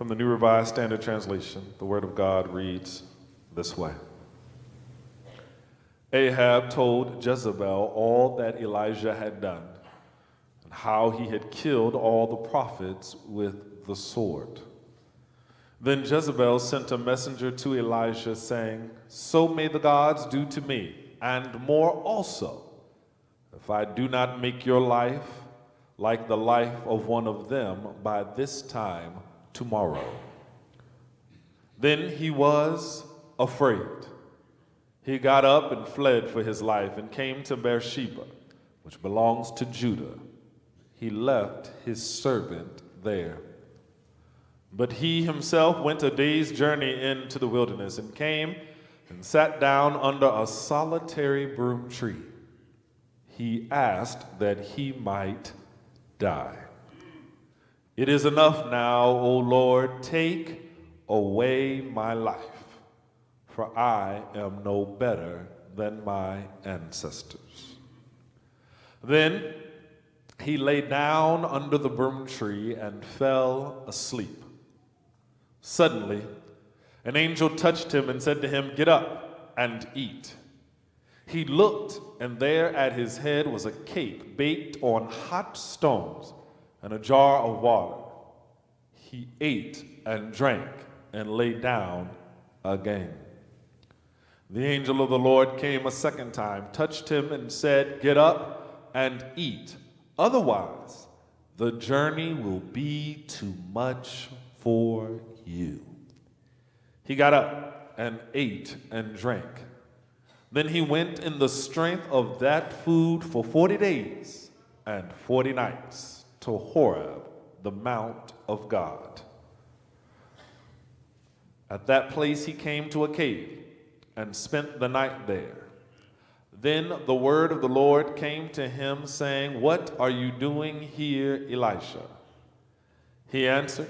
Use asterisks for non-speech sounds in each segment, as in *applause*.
From the New Revised Standard Translation, the Word of God reads this way Ahab told Jezebel all that Elijah had done and how he had killed all the prophets with the sword. Then Jezebel sent a messenger to Elijah, saying, So may the gods do to me, and more also, if I do not make your life like the life of one of them by this time tomorrow. Then he was afraid. He got up and fled for his life and came to Beersheba, which belongs to Judah. He left his servant there. But he himself went a day's journey into the wilderness and came and sat down under a solitary broom tree. He asked that he might die. It is enough now, O Lord, take away my life, for I am no better than my ancestors. Then he lay down under the broom tree and fell asleep. Suddenly, an angel touched him and said to him, Get up and eat. He looked, and there at his head was a cake baked on hot stones and a jar of water. He ate and drank and lay down again. The angel of the Lord came a second time, touched him, and said, Get up and eat. Otherwise, the journey will be too much for you. He got up and ate and drank. Then he went in the strength of that food for 40 days and 40 nights to Horeb, the mount of God. At that place he came to a cave and spent the night there. Then the word of the Lord came to him, saying, What are you doing here, Elijah? He answered,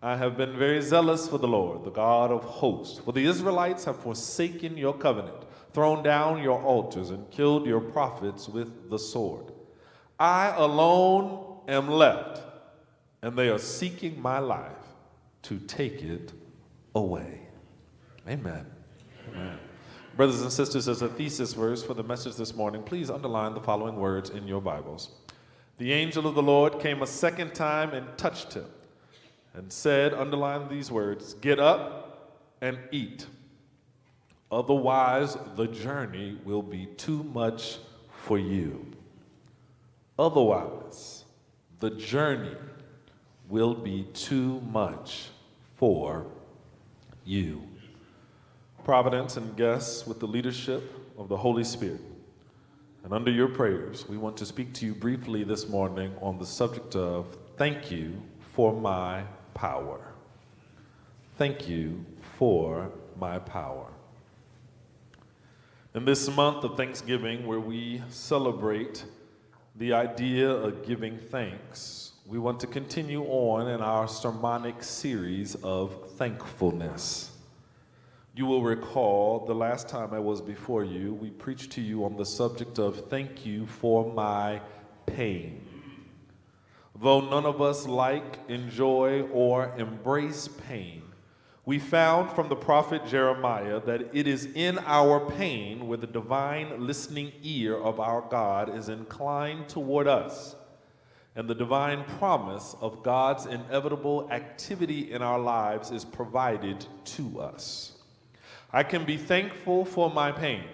I have been very zealous for the Lord, the God of hosts. For the Israelites have forsaken your covenant, thrown down your altars, and killed your prophets with the sword. I alone am left, and they are seeking my life to take it away. Amen. Amen. Brothers and sisters, as a thesis verse for the message this morning, please underline the following words in your Bibles. The angel of the Lord came a second time and touched him and said, underline these words, get up and eat. Otherwise, the journey will be too much for you. Otherwise, the journey will be too much for you. Providence and guests, with the leadership of the Holy Spirit, and under your prayers, we want to speak to you briefly this morning on the subject of thank you for my power. Thank you for my power. In this month of Thanksgiving, where we celebrate the idea of giving thanks, we want to continue on in our sermonic series of thankfulness. You will recall the last time I was before you, we preached to you on the subject of thank you for my pain. Though none of us like, enjoy, or embrace pain, we found from the prophet Jeremiah that it is in our pain where the divine listening ear of our God is inclined toward us, and the divine promise of God's inevitable activity in our lives is provided to us. I can be thankful for my pain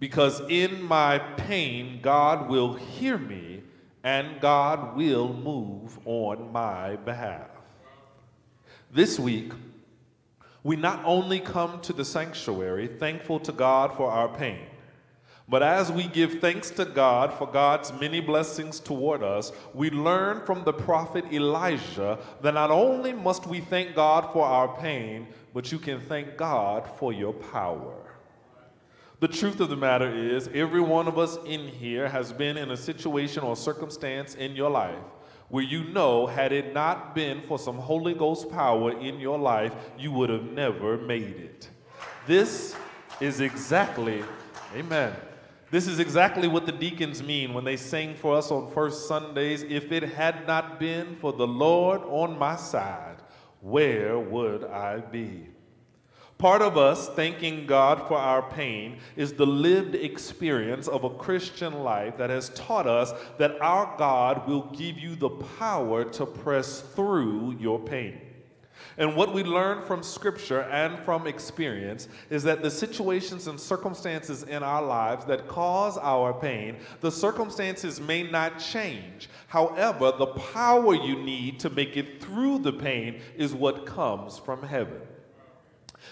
because in my pain, God will hear me and God will move on my behalf. This week, we not only come to the sanctuary thankful to God for our pain, but as we give thanks to God for God's many blessings toward us, we learn from the prophet Elijah that not only must we thank God for our pain, but you can thank God for your power. The truth of the matter is, every one of us in here has been in a situation or circumstance in your life where you know, had it not been for some Holy Ghost power in your life, you would have never made it. This is exactly, amen. This is exactly what the deacons mean when they sing for us on first Sundays. If it had not been for the Lord on my side, where would I be? Part of us thanking God for our pain is the lived experience of a Christian life that has taught us that our God will give you the power to press through your pain. And what we learn from Scripture and from experience is that the situations and circumstances in our lives that cause our pain, the circumstances may not change. However, the power you need to make it through the pain is what comes from heaven.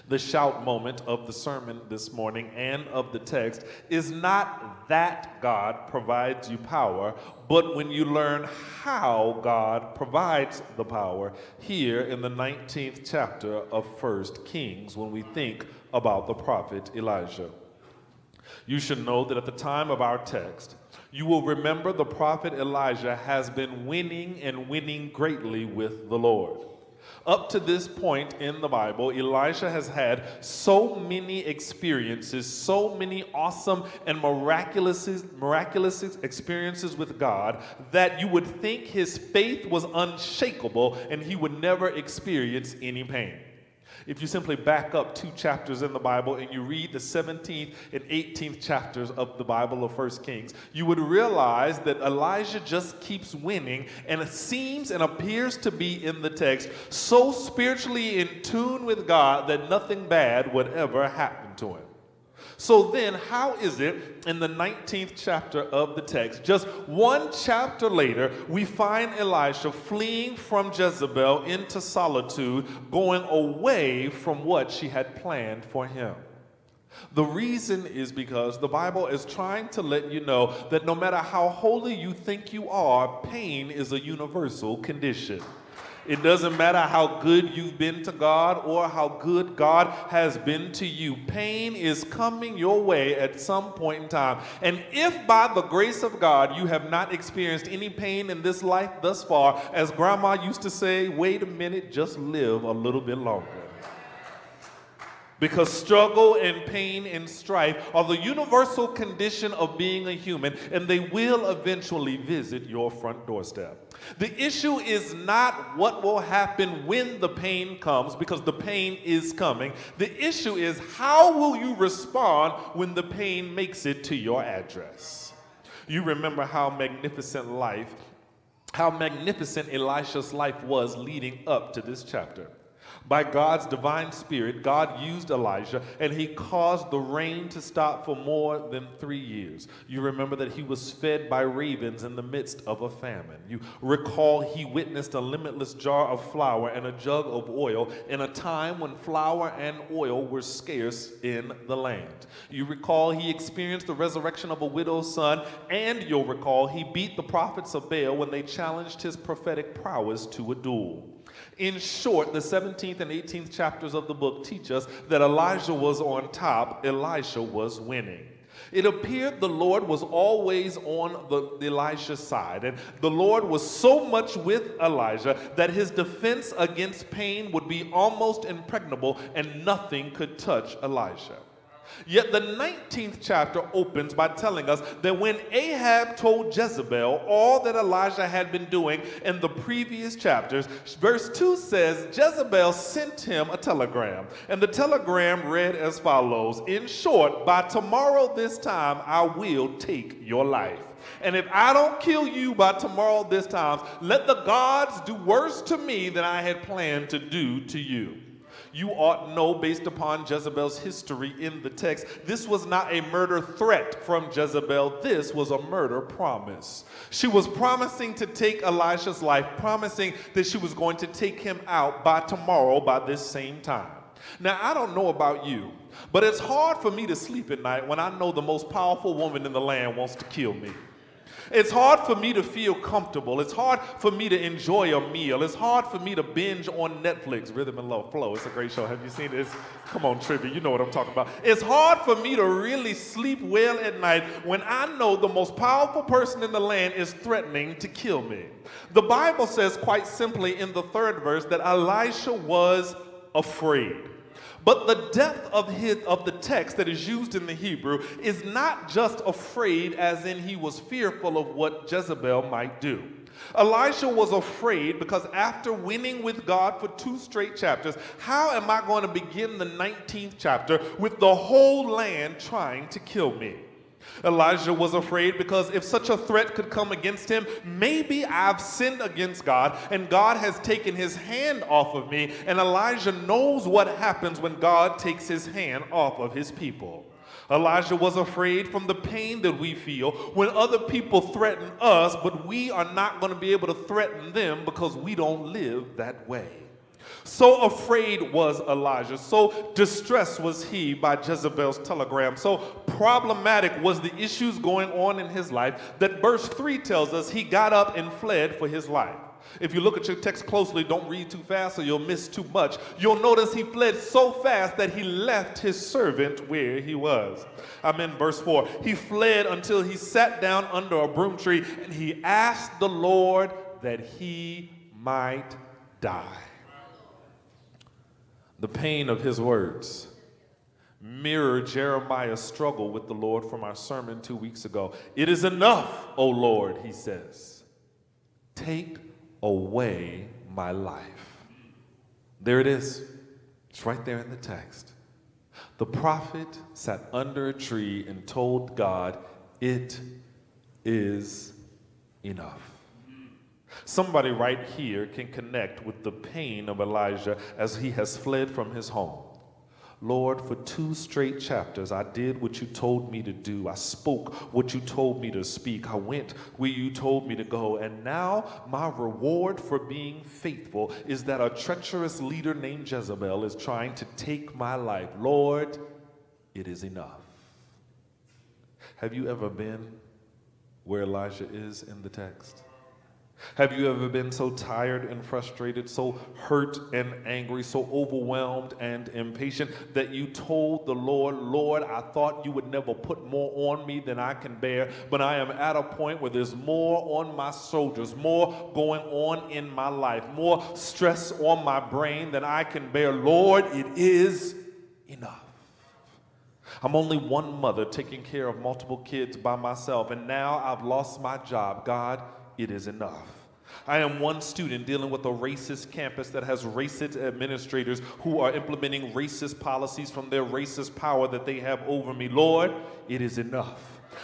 The shout moment of the sermon this morning and of the text is not that God provides you power, but when you learn how God provides the power here in the 19th chapter of 1 Kings when we think about the prophet Elijah. You should know that at the time of our text, you will remember the prophet Elijah has been winning and winning greatly with the Lord. Up to this point in the Bible, Elijah has had so many experiences, so many awesome and miraculous, miraculous experiences with God that you would think his faith was unshakable and he would never experience any pain. If you simply back up two chapters in the Bible and you read the 17th and 18th chapters of the Bible of First Kings, you would realize that Elijah just keeps winning and it seems and appears to be in the text so spiritually in tune with God that nothing bad would ever happen to him. So then, how is it in the 19th chapter of the text, just one chapter later, we find Elijah fleeing from Jezebel into solitude, going away from what she had planned for him? The reason is because the Bible is trying to let you know that no matter how holy you think you are, pain is a universal condition. It doesn't matter how good you've been to God or how good God has been to you. Pain is coming your way at some point in time. And if by the grace of God you have not experienced any pain in this life thus far, as grandma used to say, wait a minute, just live a little bit longer. Because struggle and pain and strife are the universal condition of being a human, and they will eventually visit your front doorstep. The issue is not what will happen when the pain comes, because the pain is coming. The issue is how will you respond when the pain makes it to your address? You remember how magnificent life, how magnificent Elijah's life was leading up to this chapter. By God's divine spirit, God used Elijah and he caused the rain to stop for more than three years. You remember that he was fed by ravens in the midst of a famine. You recall he witnessed a limitless jar of flour and a jug of oil in a time when flour and oil were scarce in the land. You recall he experienced the resurrection of a widow's son, and you'll recall he beat the prophets of Baal when they challenged his prophetic prowess to a duel. In short, the 17th and 18th chapters of the book teach us that Elijah was on top, Elijah was winning. It appeared the Lord was always on the Elijah's side, and the Lord was so much with Elijah that his defense against pain would be almost impregnable, and nothing could touch Elijah. Yet the 19th chapter opens by telling us that when Ahab told Jezebel all that Elijah had been doing in the previous chapters, verse 2 says Jezebel sent him a telegram. And the telegram read as follows In short, by tomorrow this time, I will take your life. And if I don't kill you by tomorrow this time, let the gods do worse to me than I had planned to do to you you ought to know based upon Jezebel's history in the text. This was not a murder threat from Jezebel, this was a murder promise. She was promising to take Elijah's life, promising that she was going to take him out by tomorrow by this same time. Now, I don't know about you, but it's hard for me to sleep at night when I know the most powerful woman in the land wants to kill me. It's hard for me to feel comfortable. It's hard for me to enjoy a meal. It's hard for me to binge on Netflix, Rhythm and Love Flow. It's a great show. Have you seen this? Come on, trivia. You know what I'm talking about. It's hard for me to really sleep well at night when I know the most powerful person in the land is threatening to kill me. The Bible says quite simply in the third verse that Elijah was afraid. But the depth of, his, of the text that is used in the Hebrew is not just afraid, as in he was fearful of what Jezebel might do. Elijah was afraid because after winning with God for two straight chapters, how am I going to begin the 19th chapter with the whole land trying to kill me? Elijah was afraid because if such a threat could come against him, maybe I've sinned against God and God has taken his hand off of me, and Elijah knows what happens when God takes his hand off of his people. Elijah was afraid from the pain that we feel when other people threaten us, but we are not going to be able to threaten them because we don't live that way. So afraid was Elijah, so distressed was he by Jezebel's telegram, so problematic was the issues going on in his life that verse 3 tells us he got up and fled for his life. If you look at your text closely, don't read too fast or you'll miss too much. You'll notice he fled so fast that he left his servant where he was. I'm in verse 4. He fled until he sat down under a broom tree and he asked the Lord that he might die. The pain of his words mirror Jeremiah's struggle with the Lord from our sermon two weeks ago. It is enough, O Lord, he says. Take away my life. There it is. It's right there in the text. The prophet sat under a tree and told God, It is enough. Somebody right here can connect with the pain of Elijah as he has fled from his home. Lord, for two straight chapters, I did what you told me to do. I spoke what you told me to speak. I went where you told me to go. And now my reward for being faithful is that a treacherous leader named Jezebel is trying to take my life. Lord, it is enough. Have you ever been where Elijah is in the text? Have you ever been so tired and frustrated, so hurt and angry, so overwhelmed and impatient that you told the Lord, Lord, I thought you would never put more on me than I can bear, but I am at a point where there's more on my shoulders, more going on in my life, more stress on my brain than I can bear. Lord, it is enough. I'm only one mother taking care of multiple kids by myself, and now I've lost my job. God, it is enough. I am one student dealing with a racist campus that has racist administrators who are implementing racist policies from their racist power that they have over me. Lord, it is enough.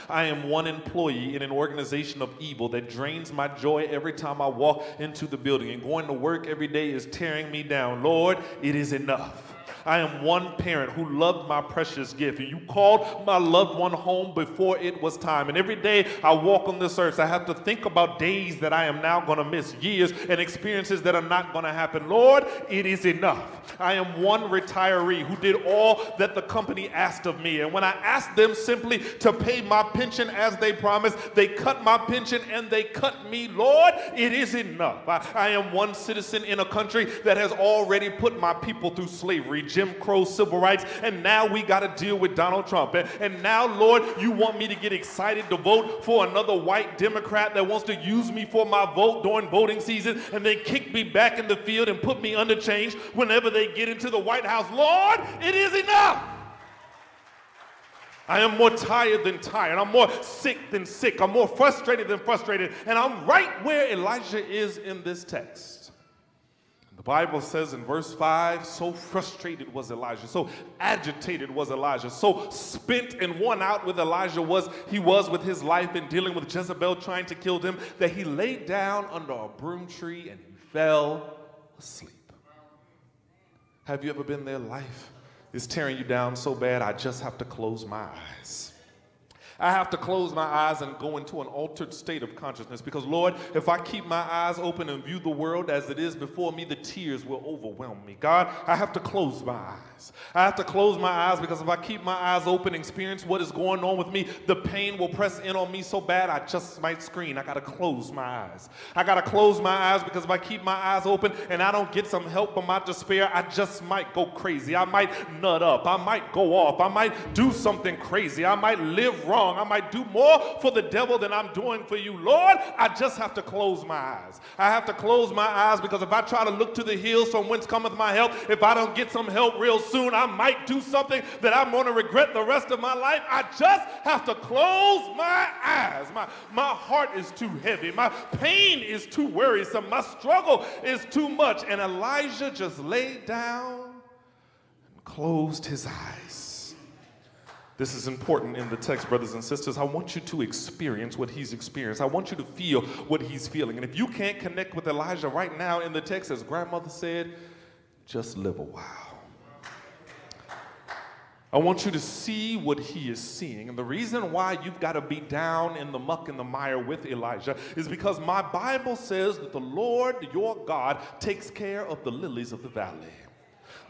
I am one employee in an organization of evil that drains my joy every time I walk into the building, and going to work every day is tearing me down. Lord, it is enough. I am one parent who loved my precious gift. And you called my loved one home before it was time. And every day I walk on this earth, I have to think about days that I am now going to miss, years and experiences that are not going to happen. Lord, it is enough. I am one retiree who did all that the company asked of me. And when I asked them simply to pay my pension as they promised, they cut my pension and they cut me. Lord, it is enough. I, I am one citizen in a country that has already put my people through slavery Jim Crow civil rights, and now we got to deal with Donald Trump. And, and now, Lord, you want me to get excited to vote for another white Democrat that wants to use me for my vote during voting season and then kick me back in the field and put me under change whenever they get into the White House. Lord, it is enough. I am more tired than tired. I'm more sick than sick. I'm more frustrated than frustrated. And I'm right where Elijah is in this text. The Bible says in verse 5 so frustrated was Elijah, so agitated was Elijah, so spent and worn out with Elijah was he was with his life in dealing with Jezebel trying to kill him that he laid down under a broom tree and he fell asleep. Have you ever been there? Life is tearing you down so bad, I just have to close my eyes. I have to close my eyes and go into an altered state of consciousness because, Lord, if I keep my eyes open and view the world as it is before me, the tears will overwhelm me. God, I have to close my eyes. I have to close my eyes because if I keep my eyes open, experience what is going on with me, the pain will press in on me so bad I just might scream. I got to close my eyes. I got to close my eyes because if I keep my eyes open and I don't get some help from my despair, I just might go crazy. I might nut up. I might go off. I might do something crazy. I might live wrong wrong. I might do more for the devil than I'm doing for you. Lord, I just have to close my eyes. I have to close my eyes because if I try to look to the hills from whence cometh my help, if I don't get some help real soon, I might do something that I'm going to regret the rest of my life. I just have to close my eyes. My, my heart is too heavy. My pain is too worrisome. My struggle is too much. And Elijah just laid down and closed his eyes. This is important in the text, brothers and sisters. I want you to experience what he's experienced. I want you to feel what he's feeling. And if you can't connect with Elijah right now in the text, as grandmother said, just live a while. I want you to see what he is seeing. And the reason why you've got to be down in the muck and the mire with Elijah is because my Bible says that the Lord your God takes care of the lilies of the valley.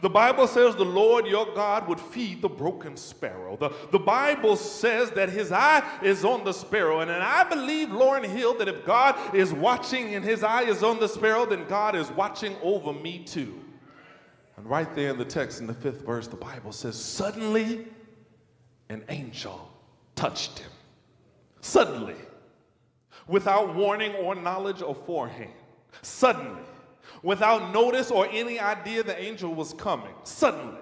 The Bible says the Lord your God would feed the broken sparrow. The, the Bible says that his eye is on the sparrow. And, and I believe, Lauryn Hill, that if God is watching and his eye is on the sparrow, then God is watching over me too. And right there in the text, in the fifth verse, the Bible says, Suddenly an angel touched him. Suddenly, without warning or knowledge beforehand. Suddenly, without notice or any idea the angel was coming. Suddenly,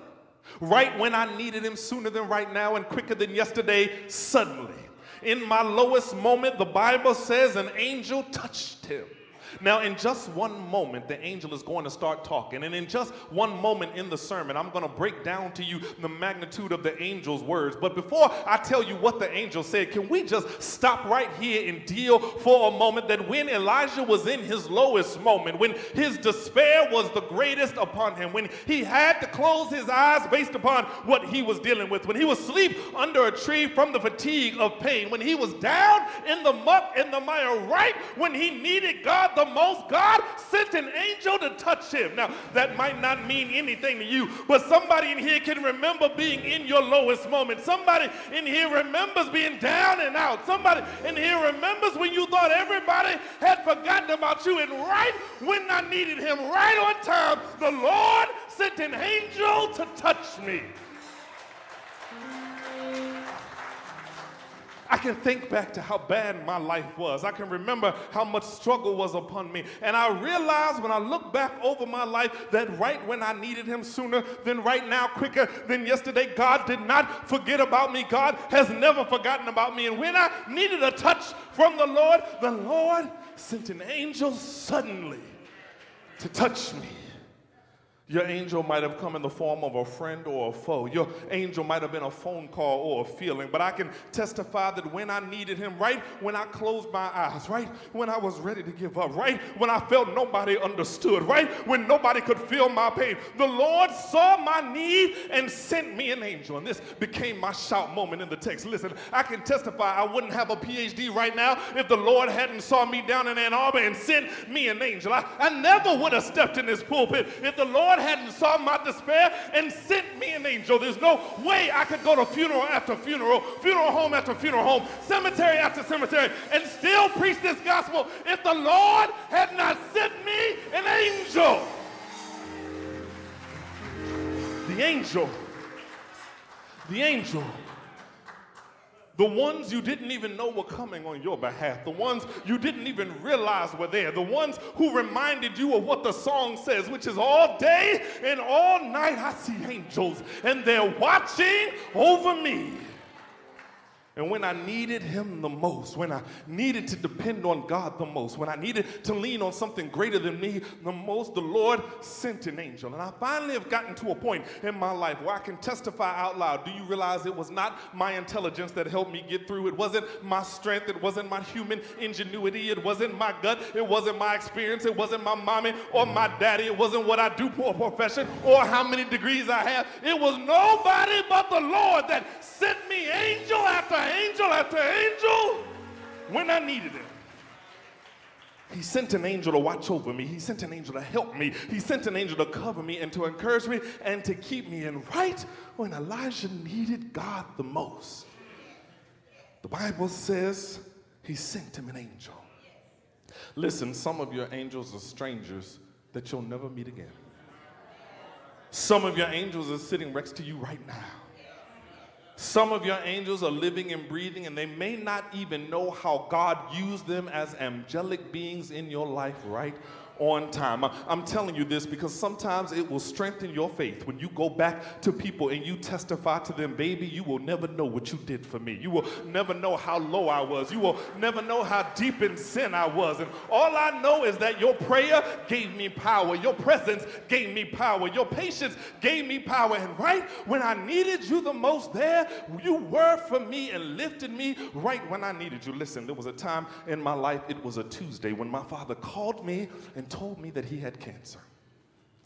right when I needed him sooner than right now and quicker than yesterday, suddenly. In my lowest moment, the Bible says an angel touched him. Now, in just one moment, the angel is going to start talking. And in just one moment in the sermon, I'm going to break down to you the magnitude of the angel's words. But before I tell you what the angel said, can we just stop right here and deal for a moment that when Elijah was in his lowest moment, when his despair was the greatest upon him, when he had to close his eyes based upon what he was dealing with, when he was asleep under a tree from the fatigue of pain, when he was down in the muck and the mire, right when he needed God the most, God sent an angel to touch him. Now, that might not mean anything to you, but somebody in here can remember being in your lowest moment. Somebody in here remembers being down and out. Somebody in here remembers when you thought everybody had forgotten about you, and right when I needed him, right on time, the Lord sent an angel to touch me. I can think back to how bad my life was. I can remember how much struggle was upon me. And I realize when I look back over my life that right when I needed Him sooner than right now, quicker than yesterday, God did not forget about me. God has never forgotten about me. And when I needed a touch from the Lord, the Lord sent an angel suddenly to touch me. Your angel might have come in the form of a friend or a foe. Your angel might have been a phone call or a feeling. But I can testify that when I needed him, right when I closed my eyes, right when I was ready to give up, right when I felt nobody understood, right when nobody could feel my pain, the Lord saw my need and sent me an angel. And this became my shout moment in the text. Listen, I can testify I wouldn't have a PhD right now if the Lord hadn't saw me down in Ann Arbor and sent me an angel. I, I never would have stepped in this pulpit if the Lord God hadn't saw my despair and sent me an angel. There's no way I could go to funeral after funeral, funeral home after funeral home, cemetery after cemetery, and still preach this gospel if the Lord had not sent me an angel. The angel, the angel the ones you didn't even know were coming on your behalf, the ones you didn't even realize were there, the ones who reminded you of what the song says, which is all day and all night I see angels and they're watching over me. And when I needed him the most, when I needed to depend on God the most, when I needed to lean on something greater than me the most, the Lord sent an angel. And I finally have gotten to a point in my life where I can testify out loud. Do you realize it was not my intelligence that helped me get through? It wasn't my strength. It wasn't my human ingenuity. It wasn't my gut. It wasn't my experience. It wasn't my mommy or my daddy. It wasn't what I do for a profession or how many degrees I have. It was nobody but the Lord that sent me angel after angel after angel when I needed him. He sent an angel to watch over me. He sent an angel to help me. He sent an angel to cover me and to encourage me and to keep me. And right when Elijah needed God the most, the Bible says he sent him an angel. Listen, some of your angels are strangers that you'll never meet again. Some of your angels are sitting next to you right now. Some of your angels are living and breathing, and they may not even know how God used them as angelic beings in your life right on time. I'm telling you this because sometimes it will strengthen your faith when you go back to people and you testify to them, baby, you will never know what you did for me. You will never know how low I was. You will never know how deep in sin I was. And all I know is that your prayer gave me power. Your presence gave me power. Your patience gave me power. And right when I needed you the most, there you were for me and lifted me right when I needed you. Listen, there was a time in my life, it was a Tuesday, when my father called me and told me that he had cancer.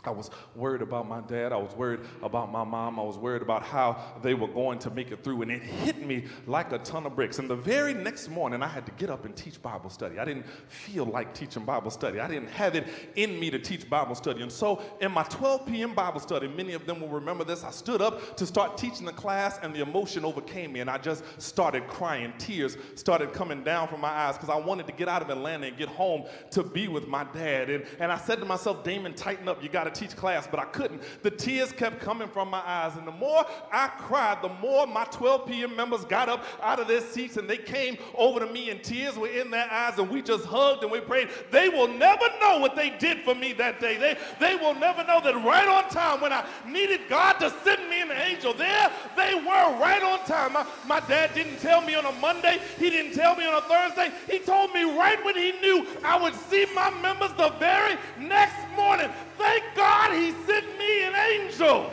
I was worried about my dad. I was worried about my mom. I was worried about how they were going to make it through. And it hit me like a ton of bricks. And the very next morning, I had to get up and teach Bible study. I didn't feel like teaching Bible study. I didn't have it in me to teach Bible study. And so, in my 12 p.m. Bible study, many of them will remember this. I stood up to start teaching the class, and the emotion overcame me. And I just started crying. Tears started coming down from my eyes because I wanted to get out of Atlanta and get home to be with my dad. And, and I said to myself, Damon, tighten up. You got to to teach class, but I couldn't. The tears kept coming from my eyes. And the more I cried, the more my 12 p.m. members got up out of their seats and they came over to me, and tears were in their eyes. And we just hugged and we prayed. They will never know what they did for me that day. They, they will never know that right on time when I needed God to send me an angel, there they were right on time. My, my dad didn't tell me on a Monday, he didn't tell me on a Thursday. He told me right when he knew I would see my members the very next morning. Thank God he sent me an angel.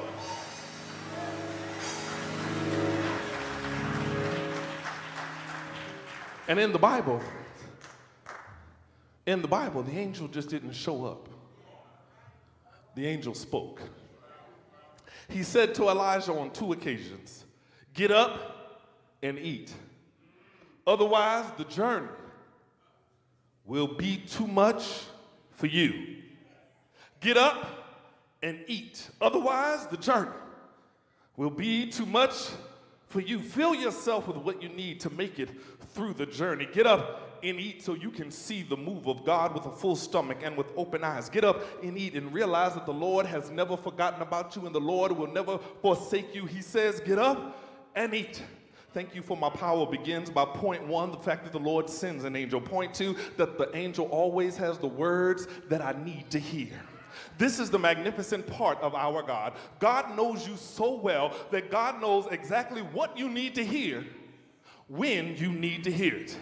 And in the Bible, in the Bible, the angel just didn't show up. The angel spoke. He said to Elijah on two occasions, Get up and eat. Otherwise, the journey will be too much for you. Get up and eat. Otherwise, the journey will be too much for you. Fill yourself with what you need to make it through the journey. Get up and eat so you can see the move of God with a full stomach and with open eyes. Get up and eat and realize that the Lord has never forgotten about you and the Lord will never forsake you. He says, Get up and eat. Thank you for my power begins by point one, the fact that the Lord sends an angel. Point two, that the angel always has the words that I need to hear. This is the magnificent part of our God. God knows you so well that God knows exactly what you need to hear when you need to hear it.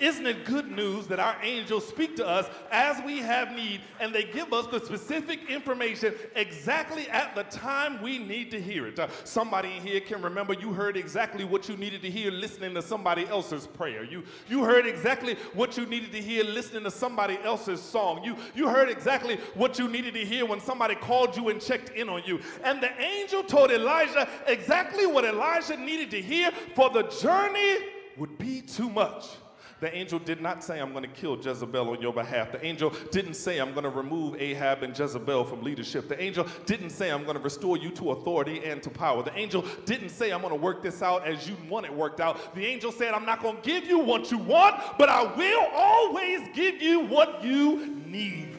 Isn't it good news that our angels speak to us as we have need and they give us the specific information exactly at the time we need to hear it? Uh, somebody in here can remember you heard exactly what you needed to hear listening to somebody else's prayer. You, you heard exactly what you needed to hear listening to somebody else's song. You, you heard exactly what you needed to hear when somebody called you and checked in on you. And the angel told Elijah exactly what Elijah needed to hear for the journey would be too much. The angel did not say, I'm going to kill Jezebel on your behalf. The angel didn't say, I'm going to remove Ahab and Jezebel from leadership. The angel didn't say, I'm going to restore you to authority and to power. The angel didn't say, I'm going to work this out as you want it worked out. The angel said, I'm not going to give you what you want, but I will always give you what you need.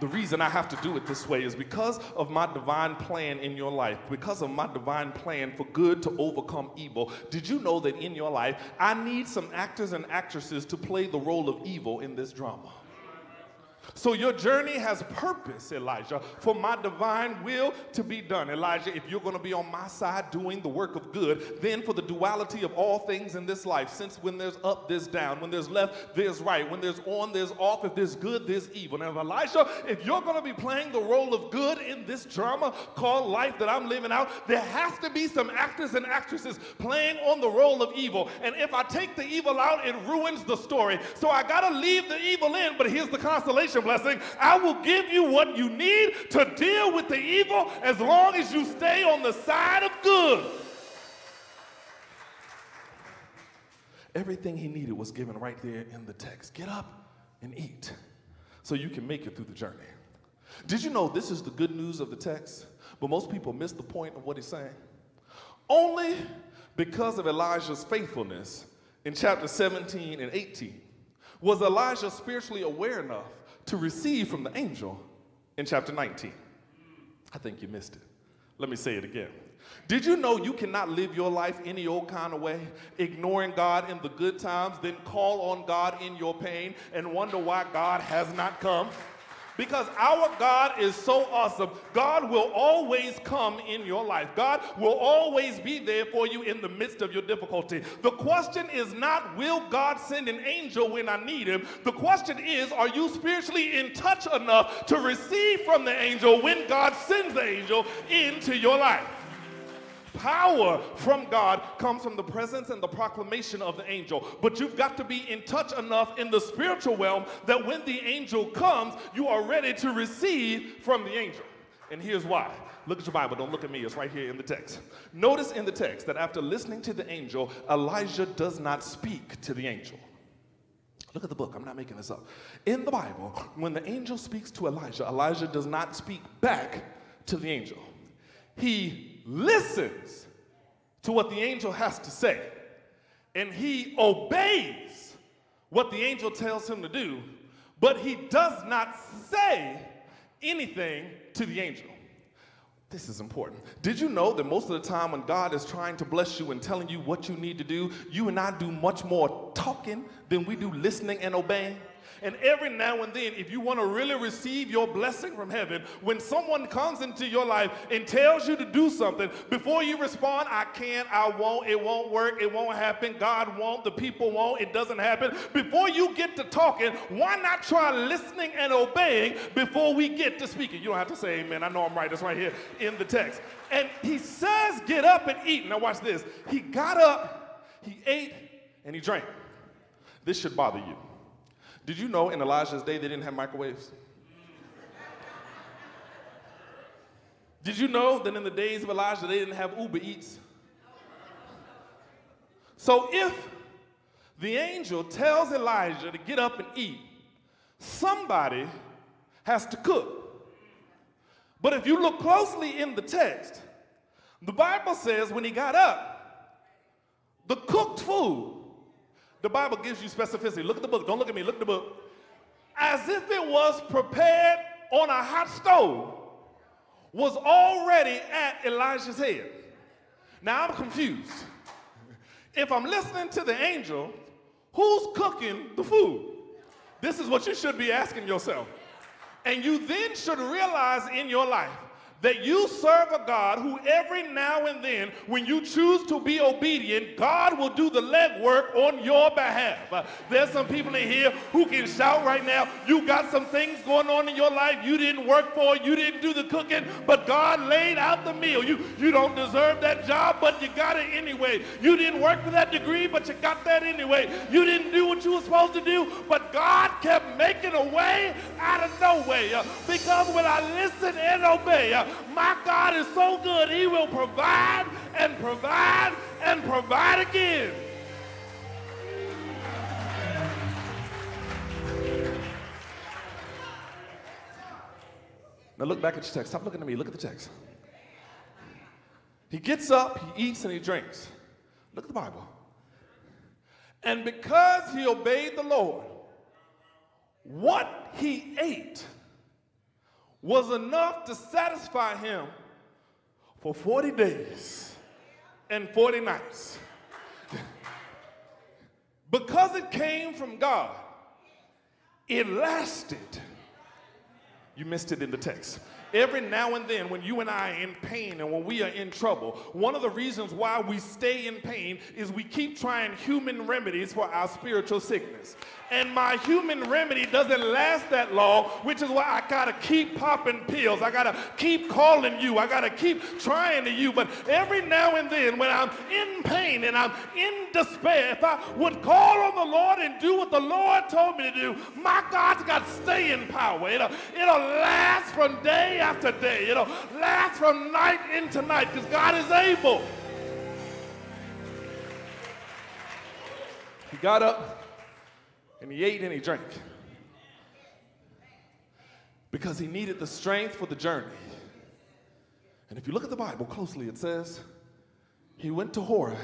The reason I have to do it this way is because of my divine plan in your life, because of my divine plan for good to overcome evil. Did you know that in your life, I need some actors and actresses to play the role of evil in this drama? So your journey has purpose, Elijah, for my divine will to be done. Elijah, if you're going to be on my side doing the work of good, then for the duality of all things in this life, since when there's up, there's down, when there's left, there's right, when there's on, there's off, if there's good, there's evil. And Elijah, if you're going to be playing the role of good in this drama called life that I'm living out, there has to be some actors and actresses playing on the role of evil. And if I take the evil out, it ruins the story. So I got to leave the evil in, but here's the consolation blessing. I will give you what you need to deal with the evil as long as you stay on the side of good. Everything he needed was given right there in the text. Get up and eat so you can make it through the journey. Did you know this is the good news of the text? But most people miss the point of what he's saying. Only because of Elijah's faithfulness in chapter 17 and 18 was Elijah spiritually aware enough to receive from the angel in chapter 19. I think you missed it. Let me say it again. Did you know you cannot live your life any old kind of way, ignoring God in the good times, then call on God in your pain and wonder why God has not come? Because our God is so awesome. God will always come in your life. God will always be there for you in the midst of your difficulty. The question is not, will God send an angel when I need him? The question is, are you spiritually in touch enough to receive from the angel when God sends the angel into your life? Power from God comes from the presence and the proclamation of the angel. But you've got to be in touch enough in the spiritual realm that when the angel comes, you are ready to receive from the angel. And here's why. Look at your Bible. Don't look at me. It's right here in the text. Notice in the text that after listening to the angel, Elijah does not speak to the angel. Look at the book. I'm not making this up. In the Bible, when the angel speaks to Elijah, Elijah does not speak back to the angel. He listens to what the angel has to say and he obeys what the angel tells him to do, but he does not say anything to the angel. This is important. Did you know that most of the time when God is trying to bless you and telling you what you need to do, you and I do much more talking than we do listening and obeying? And every now and then, if you want to really receive your blessing from heaven, when someone comes into your life and tells you to do something, before you respond, I can't, I won't, it won't work, it won't happen, God won't, the people won't, it doesn't happen. Before you get to talking, why not try listening and obeying before we get to speaking? You don't have to say amen. I know I'm right. It's right here in the text. And he says, get up and eat. Now watch this. He got up, he ate, and he drank. This should bother you. Did you know in Elijah's day they didn't have microwaves? Did you know that in the days of Elijah they didn't have Uber Eats? So if the angel tells Elijah to get up and eat, somebody has to cook. But if you look closely in the text, the Bible says when he got up, the cooked food the Bible gives you specificity. Look at the book. Don't look at me. Look at the book. As if it was prepared on a hot stove, was already at Elijah's head. Now I'm confused. If I'm listening to the angel, who's cooking the food? This is what you should be asking yourself. And you then should realize in your life that you serve a God who every now and then, when you choose to be obedient, God will do the legwork on your behalf. Uh, there's some people in here who can shout right now. You got some things going on in your life you didn't work for, you didn't do the cooking, but God laid out the meal. You, you don't deserve that job, but you got it anyway. You didn't work for that degree, but you got that anyway. You didn't do what you were supposed to do, but God kept making a way out of no way. Uh, because when I listen and obey, uh, my God is so good, He will provide and provide and provide again. Now look back at your text. Stop looking at me. Look at the text. He gets up, he eats, and he drinks. Look at the Bible. And because he obeyed the Lord, what he ate was enough to satisfy him for 40 days and 40 nights. *laughs* because it came from God, it lasted. You missed it in the text every now and then when you and I are in pain and when we are in trouble, one of the reasons why we stay in pain is we keep trying human remedies for our spiritual sickness. And my human remedy doesn't last that long, which is why I gotta keep popping pills. I gotta keep calling you. I gotta keep trying to you. But every now and then, when I'm in pain and I'm in despair, if I would call on the Lord and do what the Lord told me to do, my God's got staying power. It'll, it'll last from day after day. It'll last from night into night because God is able. He got up and he ate and he drank because he needed the strength for the journey. And if you look at the Bible closely, it says he went to Horeb,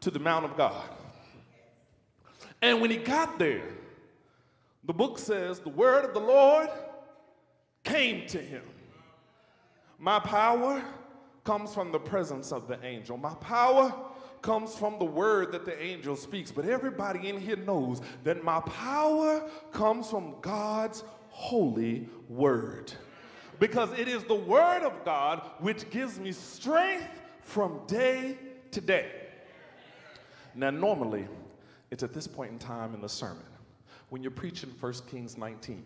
to the Mount of God. And when he got there, the book says the word of the Lord came to him. My power comes from the presence of the angel. My power comes from the word that the angel speaks. But everybody in here knows that my power comes from God's holy word. Because it is the word of God which gives me strength from day to day. Now, normally, it's at this point in time in the sermon when you're preaching 1 Kings 19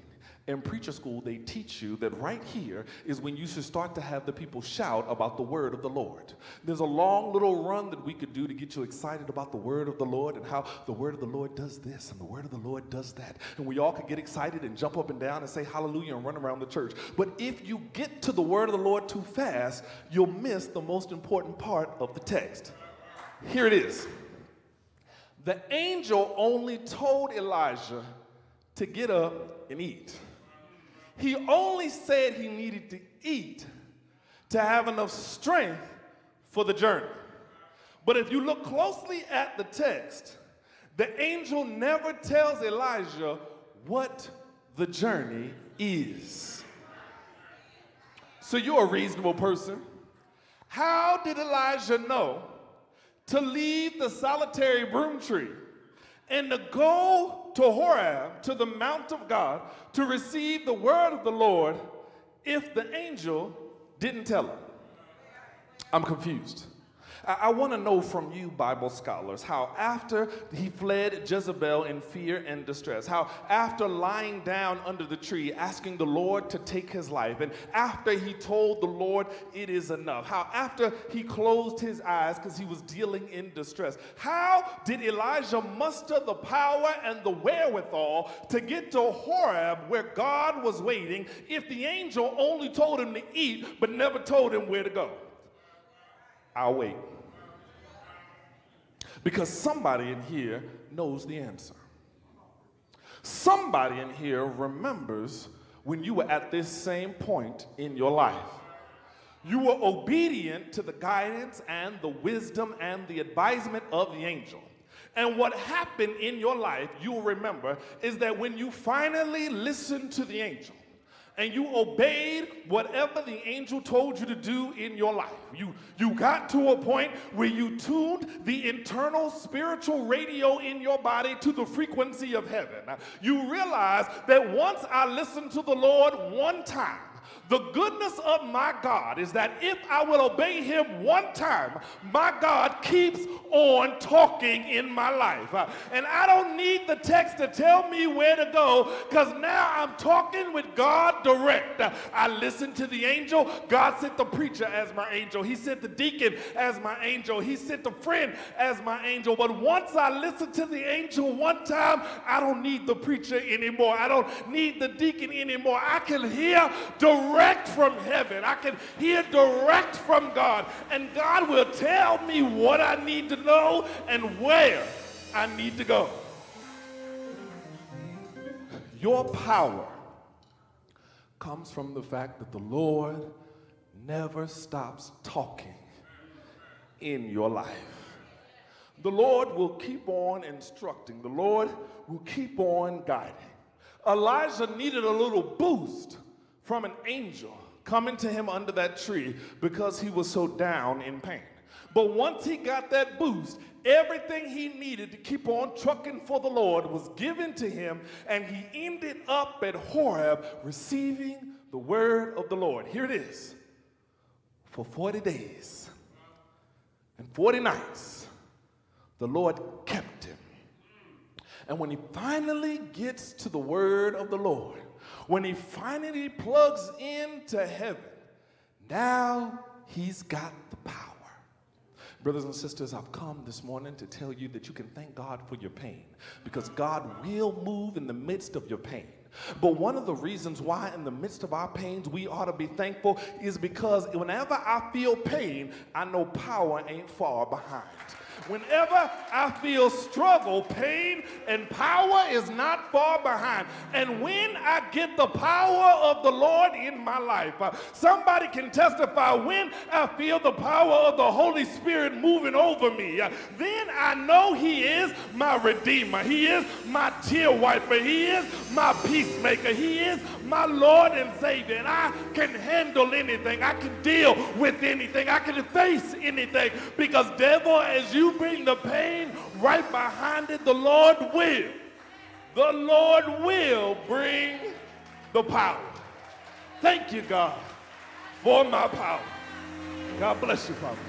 in preacher school, they teach you that right here is when you should start to have the people shout about the word of the Lord. There's a long little run that we could do to get you excited about the word of the Lord and how the word of the Lord does this and the word of the Lord does that. And we all could get excited and jump up and down and say hallelujah and run around the church. But if you get to the word of the Lord too fast, you'll miss the most important part of the text. Here it is. The angel only told Elijah to get up and eat. He only said he needed to eat to have enough strength for the journey. But if you look closely at the text, the angel never tells Elijah what the journey is. So you're a reasonable person. How did Elijah know to leave the solitary broom tree and to go to Horeb, to the mount of God, to receive the word of the Lord if the angel didn't tell him? I'm confused. I, I want to know from you, Bible scholars, how after he fled Jezebel in fear and distress, how after lying down under the tree asking the Lord to take his life, and after he told the Lord it is enough, how after he closed his eyes because he was dealing in distress, how did Elijah muster the power and the wherewithal to get to Horeb where God was waiting if the angel only told him to eat but never told him where to go? I'll wait. Because somebody in here knows the answer. Somebody in here remembers when you were at this same point in your life. You were obedient to the guidance and the wisdom and the advisement of the angel. And what happened in your life, you'll remember, is that when you finally listened to the angel, and you obeyed whatever the angel told you to do in your life. You, you got to a point where you tuned the internal spiritual radio in your body to the frequency of heaven. You realize that once I listened to the Lord one time, the goodness of my God is that if I will obey him one time, my God keeps on talking in my life. Uh, and I don't need the text to tell me where to go because now I'm talking with God direct. Uh, I listen to the angel. God sent the preacher as my angel. He sent the deacon as my angel. He sent the friend as my angel. But once I listen to the angel one time, I don't need the preacher anymore. I don't need the deacon anymore. I can hear direct direct from heaven. I can hear direct from God. And God will tell me what I need to know and where I need to go. Your power comes from the fact that the Lord never stops talking in your life. The Lord will keep on instructing, the Lord will keep on guiding. Elijah needed a little boost from an angel coming to him under that tree because he was so down in pain. But once he got that boost, everything he needed to keep on trucking for the Lord was given to him, and he ended up at Horeb receiving the word of the Lord. Here it is for 40 days and 40 nights, the Lord kept him. And when he finally gets to the word of the Lord, when he finally plugs into heaven, now he's got the power. Brothers and sisters, I've come this morning to tell you that you can thank God for your pain because God will move in the midst of your pain. But one of the reasons why, in the midst of our pains, we ought to be thankful is because whenever I feel pain, I know power ain't far behind. Whenever I feel struggle, pain, and power is not far behind. And when I get the power of the Lord in my life. Uh, somebody can testify when I feel the power of the Holy Spirit moving over me. Uh, then I know He is my Redeemer. He is my tear wiper. He is my peacemaker. He is my Lord and Savior. And I can handle anything. I can deal with anything. I can face anything. Because, devil, as you bring the pain right behind it, the Lord will. The Lord will bring the power. Thank you, God, for my power. God bless you, Father.